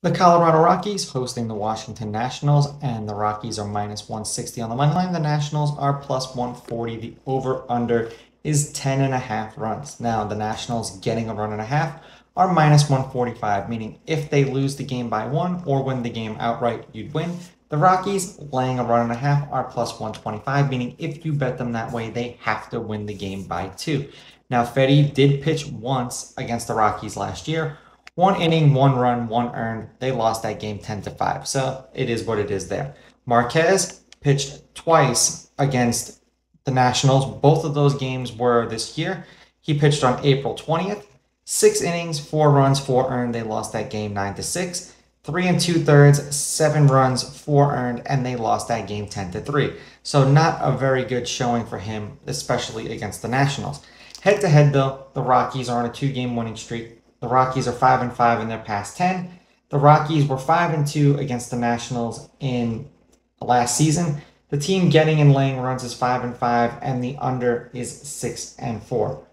The Colorado Rockies hosting the Washington Nationals, and the Rockies are minus 160 on the money line. The Nationals are plus 140. The over under is 10 and a half runs. Now, the Nationals getting a run and a half are minus 145, meaning if they lose the game by one or win the game outright, you'd win. The Rockies laying a run and a half are plus 125, meaning if you bet them that way, they have to win the game by two. Now, Fedde did pitch once against the Rockies last year one inning, one run, one earned. They lost that game 10 to 5. So it is what it is there. Marquez pitched twice against the Nationals. Both of those games were this year. He pitched on April 20th. Six innings, four runs, four earned. They lost that game 9 to 6. Three and two thirds, seven runs, four earned, and they lost that game 10 to 3. So not a very good showing for him, especially against the Nationals. Head to head, though, the Rockies are on a two game winning streak. The Rockies are 5 and 5 in their past 10. The Rockies were 5 and 2 against the Nationals in last season. The team getting and laying runs is 5 and 5 and the under is 6 and 4.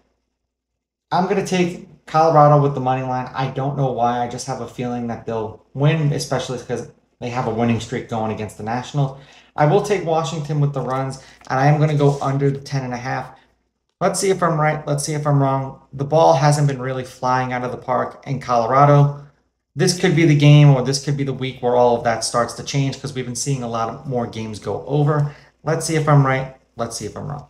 I'm going to take Colorado with the money line. I don't know why. I just have a feeling that they'll win, especially because they have a winning streak going against the Nationals. I will take Washington with the runs, and I am going to go under the 10 and a half. Let's see if I'm right. Let's see if I'm wrong. The ball hasn't been really flying out of the park in Colorado. This could be the game or this could be the week where all of that starts to change because we've been seeing a lot of more games go over. Let's see if I'm right. Let's see if I'm wrong.